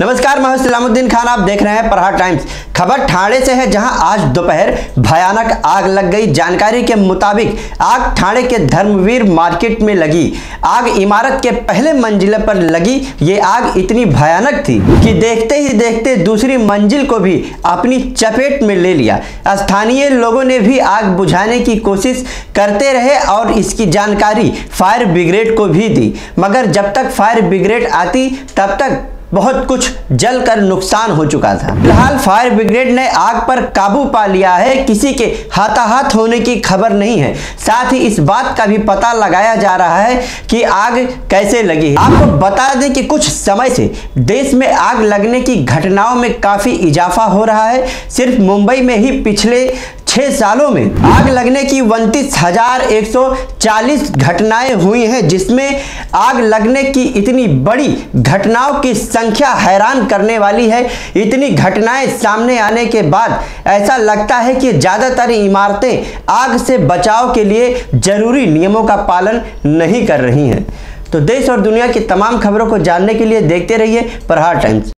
नमस्कार, मैं सलामुद्दीन खान, आप देख रहे हैं प्रहार टाइम्स। खबर ठाणे से है, जहाँ आज दोपहर भयानक आग लग गई। जानकारी के मुताबिक, आग ठाणे के धर्मवीर मार्केट में लगी। आग इमारत के पहले मंजिले पर लगी। ये आग इतनी भयानक थी कि देखते ही देखते दूसरी मंजिल को भी अपनी चपेट में ले लिया। स्थानीय लोगों ने भी आग बुझाने की कोशिश करते रहे और इसकी जानकारी फायर ब्रिगेड को भी दी। मगर जब तक फायर ब्रिगेड आती, तब तक बहुत कुछ जलकर नुकसान हो चुका था। फ़िलहाल फायर ब्रिगेड ने आग पर काबू पा लिया है, किसी के हाथाहाथ होने की खबर नहीं है। साथ ही इस बात का भी पता लगाया जा रहा है कि आग कैसे लगी है। आपको बता दें कि कुछ समय से देश में आग लगने की घटनाओं में काफ़ी इजाफा हो रहा है। सिर्फ़ मुंबई में ही पिछले छह सालों में आग लगने की उनतीस हज़ार एक सौ चालीस घटनाएँ हुई हैं, जिसमें आग लगने की इतनी बड़ी घटनाओं की संख्या हैरान करने वाली है। इतनी घटनाएँ सामने आने के बाद ऐसा लगता है कि ज़्यादातर इमारतें आग से बचाव के लिए ज़रूरी नियमों का पालन नहीं कर रही हैं। तो देश और दुनिया की तमाम खबरों को जानने के लिए देखते रहिए, प्रहार टाइम्स।